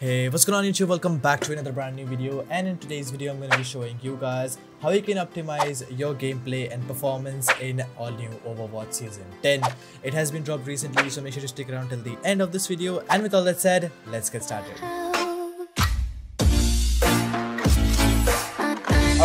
Hey, what's going on YouTube? Welcome back to another brand new video and in today's video I'm going to be showing you guys how you can optimize your gameplay and performance in all new Overwatch Season 10. It has been dropped recently so make sure to stick around till the end of this video and with all that said, let's get started.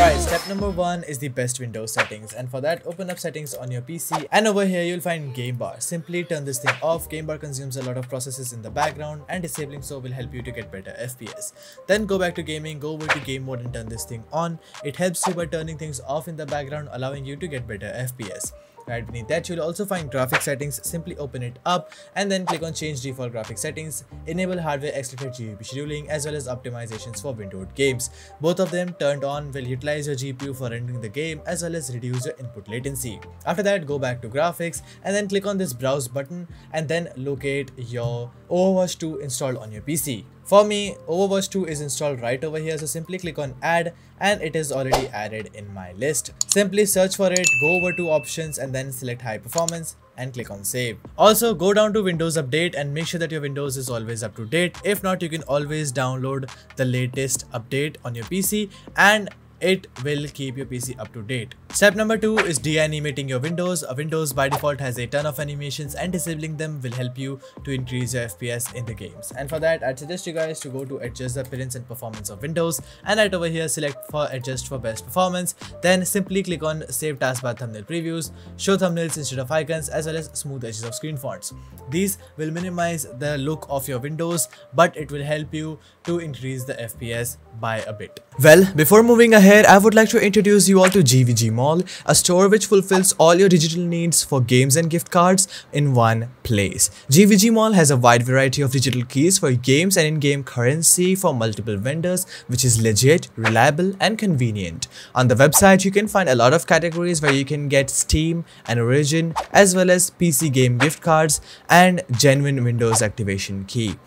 Alright, step number one is the best Windows settings and for that open up settings on your PC and over here you'll find game bar. Simply turn this thing off, game bar consumes a lot of processes in the background and disabling so will help you to get better FPS. Then go back to gaming, go over to game mode and turn this thing on. It helps you by turning things off in the background allowing you to get better FPS. Right beneath that, you'll also find graphic settings. Simply open it up and then click on change default graphic settings. Enable hardware accelerated GPU scheduling as well as optimizations for windowed games. Both of them turned on will utilize your GPU for rendering the game as well as reduce your input latency. After that, go back to graphics and then click on this browse button and then locate your Overwatch 2 installed on your PC. For me, Overwatch 2 is installed right over here so simply click on add and it is already added in my list. Simply search for it, go over to options and then select high performance and click on save. Also go down to Windows Update and make sure that your Windows is always up to date. If not, you can always download the latest update on your PC and it will keep your PC up to date. Step number 2 is de-animating your windows. Windows by default has a ton of animations and disabling them will help you to increase your FPS in the games. And for that, I'd suggest you guys to go to adjust the appearance and performance of windows and right over here select for adjust for best performance. Then simply click on save taskbar thumbnail previews, show thumbnails instead of icons as well as smooth edges of screen fonts. These will minimize the look of your windows but it will help you to increase the FPS by a bit. Well, before moving ahead I would like to introduce you all to GVG Mall, a store which fulfills all your digital needs for games and gift cards in one place. GVG Mall has a wide variety of digital keys for games and in-game currency for multiple vendors, which is legit, reliable and convenient. On the website, you can find a lot of categories where you can get Steam and Origin as well as PC game gift cards and genuine Windows activation key.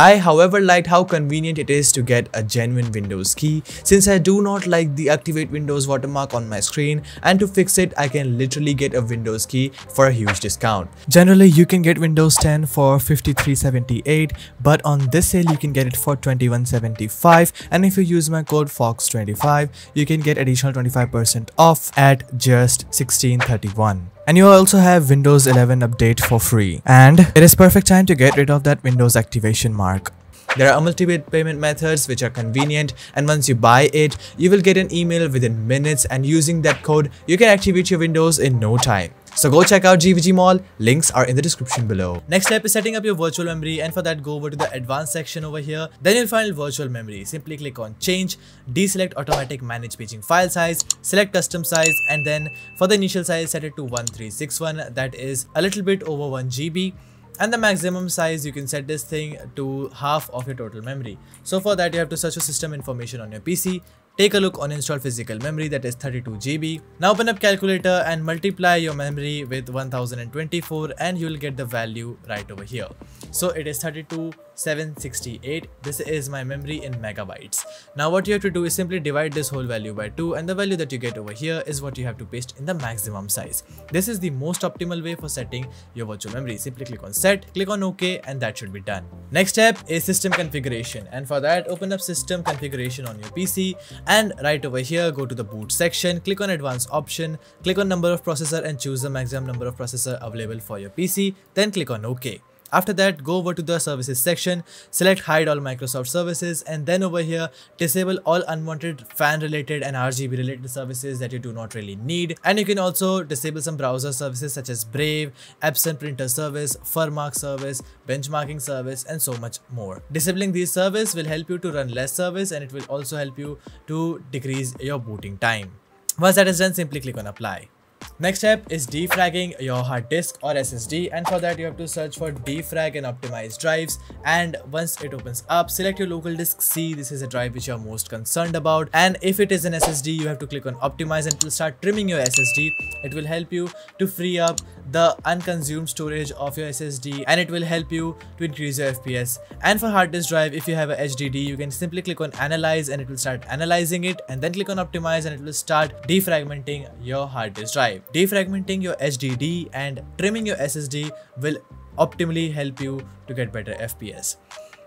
I however liked how convenient it is to get a genuine Windows key since I do not like the activate Windows watermark on my screen and to fix it I can literally get a Windows key for a huge discount. Generally you can get Windows 10 for 53.78 but on this sale you can get it for 21.75 and if you use my code FOX25 you can get additional 25% off at just 16.31 and you also have Windows 11 update for free and it is perfect time to get rid of that Windows activation mark. There are multi-bit payment methods which are convenient and once you buy it, you will get an email within minutes and using that code, you can activate your Windows in no time. So go check out GVG Mall, links are in the description below. Next step is setting up your virtual memory and for that go over to the advanced section over here. Then you'll find virtual memory. Simply click on change, deselect automatic manage paging file size, select custom size and then for the initial size set it to 1361 that is a little bit over 1 GB and the maximum size you can set this thing to half of your total memory so for that you have to search for system information on your pc Take a look on installed physical memory that is 32 GB. Now open up calculator and multiply your memory with 1024 and you'll get the value right over here. So it is 32768. This is my memory in megabytes. Now what you have to do is simply divide this whole value by 2 and the value that you get over here is what you have to paste in the maximum size. This is the most optimal way for setting your virtual memory. Simply click on set, click on OK and that should be done. Next step is system configuration and for that open up system configuration on your PC and right over here go to the boot section click on advanced option click on number of processor and choose the maximum number of processor available for your pc then click on ok after that, go over to the services section, select hide all Microsoft services and then over here, disable all unwanted fan related and RGB related services that you do not really need. And you can also disable some browser services such as Brave, Epson printer service, Furmark service, benchmarking service and so much more. Disabling these services will help you to run less service and it will also help you to decrease your booting time. Once that is done, simply click on apply. Next step is defragging your hard disk or SSD and for that you have to search for defrag and optimize drives. And once it opens up select your local disk C this is a drive which you are most concerned about. And if it is an SSD you have to click on optimize and it will start trimming your SSD it will help you to free up the unconsumed storage of your SSD and it will help you to increase your FPS and for hard disk drive if you have a HDD you can simply click on analyze and it will start analyzing it and then click on optimize and it will start defragmenting your hard disk drive defragmenting your HDD and trimming your SSD will optimally help you to get better FPS.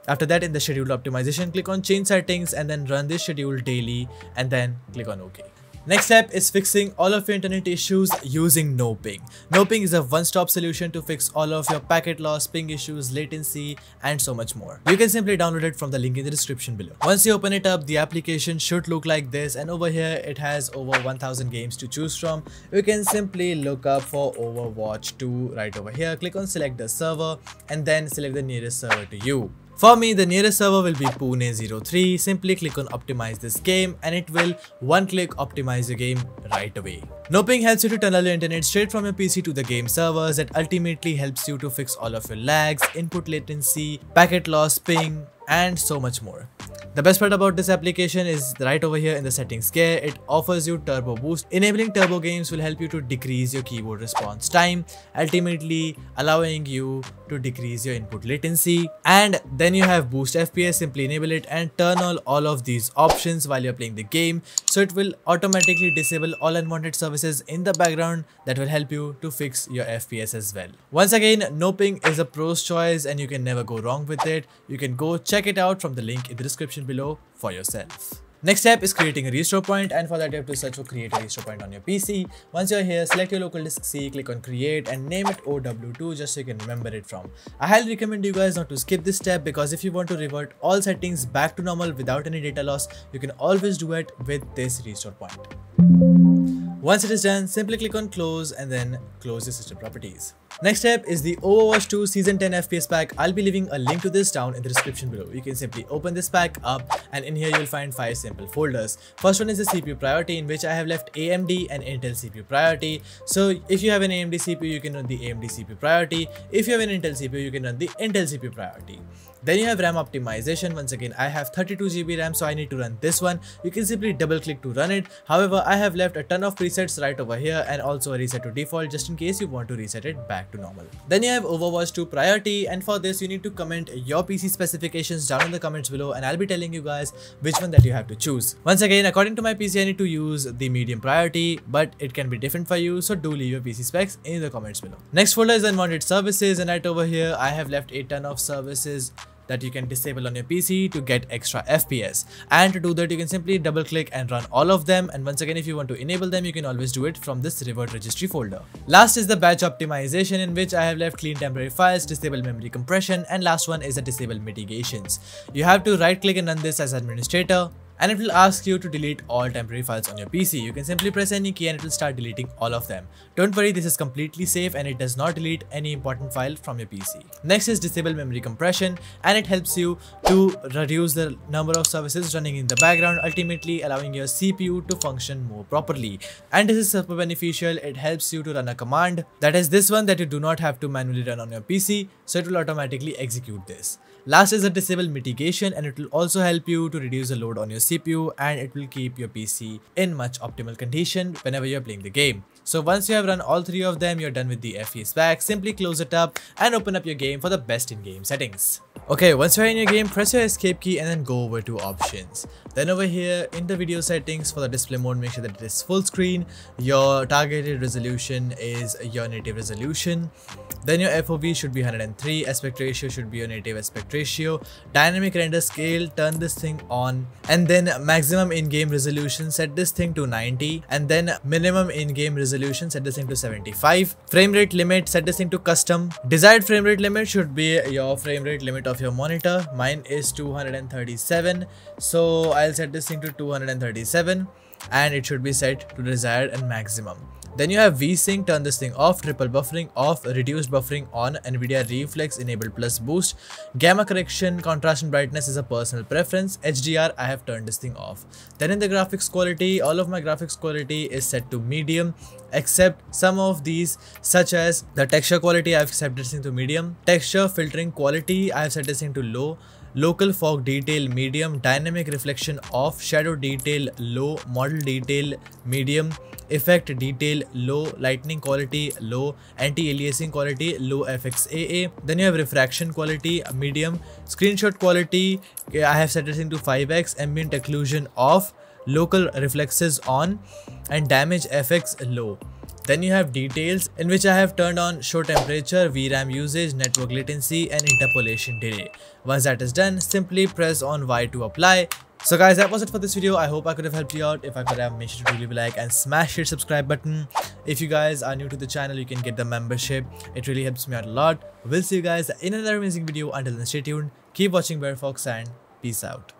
After that in the schedule optimization, click on change settings and then run this schedule daily and then click on OK. Next step is fixing all of your internet issues using NoPing. NoPing is a one-stop solution to fix all of your packet loss, ping issues, latency, and so much more. You can simply download it from the link in the description below. Once you open it up, the application should look like this and over here it has over 1000 games to choose from. You can simply look up for Overwatch 2 right over here. Click on select the server and then select the nearest server to you. For me, the nearest server will be Pune03. Simply click on optimize this game and it will one click optimize your game right away. NoPing helps you to tunnel your internet straight from your PC to the game servers that ultimately helps you to fix all of your lags, input latency, packet loss, ping, and so much more. The best part about this application is right over here in the settings gear, it offers you turbo boost. Enabling turbo games will help you to decrease your keyboard response time, ultimately allowing you to decrease your input latency. And then you have boost FPS, simply enable it and turn on all of these options while you're playing the game. So it will automatically disable all unwanted services in the background that will help you to fix your FPS as well. Once again, NoPing is a pro's choice and you can never go wrong with it. You can go check it out from the link in the description below for yourself. Next step is creating a restore point and for that you have to search for create a restore point on your PC. Once you're here, select your local disk C, click on create and name it OW2 just so you can remember it from. I highly recommend you guys not to skip this step because if you want to revert all settings back to normal without any data loss, you can always do it with this restore point. Once it is done, simply click on close and then close the system properties. Next step is the Overwatch 2 Season 10 FPS pack. I'll be leaving a link to this down in the description below. You can simply open this pack up and in here you'll find 5 simple folders. First one is the CPU priority in which I have left AMD and Intel CPU priority. So if you have an AMD CPU you can run the AMD CPU priority. If you have an Intel CPU you can run the Intel CPU priority. Then you have RAM optimization. Once again, I have 32GB RAM, so I need to run this one. You can simply double click to run it. However, I have left a ton of presets right over here and also a reset to default just in case you want to reset it back to normal. Then you have Overwatch 2 priority and for this you need to comment your PC specifications down in the comments below and I'll be telling you guys which one that you have to choose. Once again, according to my PC, I need to use the medium priority, but it can be different for you, so do leave your PC specs in the comments below. Next folder is unwanted services and right over here I have left a ton of services that you can disable on your PC to get extra FPS. And to do that, you can simply double click and run all of them. And once again, if you want to enable them, you can always do it from this revert registry folder. Last is the batch optimization in which I have left clean temporary files, disable memory compression, and last one is the disable mitigations. You have to right click and run this as administrator and it will ask you to delete all temporary files on your PC. You can simply press any key and it will start deleting all of them. Don't worry, this is completely safe and it does not delete any important file from your PC. Next is disable memory compression and it helps you to reduce the number of services running in the background, ultimately allowing your CPU to function more properly. And this is super beneficial, it helps you to run a command that is this one that you do not have to manually run on your PC, so it will automatically execute this. Last is a disable mitigation and it will also help you to reduce the load on your CPU and it will keep your PC in much optimal condition whenever you're playing the game. So once you have run all three of them, you're done with the FPS pack, simply close it up and open up your game for the best in-game settings. Okay, once you're in your game, press your escape key and then go over to options. Then over here in the video settings for the display mode, make sure that it is full screen. Your targeted resolution is your native resolution. Then your FOV should be 103, aspect ratio should be your native aspect ratio. Dynamic render scale, turn this thing on. And then maximum in-game resolution, set this thing to 90. And then minimum in-game resolution, set this thing to 75. Frame rate limit, set this thing to custom. Desired frame rate limit should be your frame rate limit of your monitor mine is 237 so i'll set this thing to 237 and it should be set to desired and maximum then you have VSync, turn this thing off, triple buffering off, reduced buffering on, NVIDIA Reflex enabled plus boost, gamma correction, contrast and brightness is a personal preference, HDR I have turned this thing off. Then in the graphics quality, all of my graphics quality is set to medium, except some of these such as the texture quality I have set this thing to medium, texture filtering quality I have set this thing to low, local fog detail medium, dynamic reflection off, shadow detail low, model detail medium, effect detail low, lightning quality low, anti-aliasing quality low FXAA. Then you have refraction quality medium, screenshot quality I have set it into 5x, ambient occlusion off, local reflexes on and damage FX low. Then you have details in which I have turned on show temperature, VRAM usage, network latency and interpolation delay. Once that is done, simply press on Y to apply. So guys, that was it for this video. I hope I could have helped you out. If I could have, make sure to leave a like and smash your subscribe button. If you guys are new to the channel, you can get the membership. It really helps me out a lot. We'll see you guys in another amazing video. Until then, stay tuned, keep watching BareFox and peace out.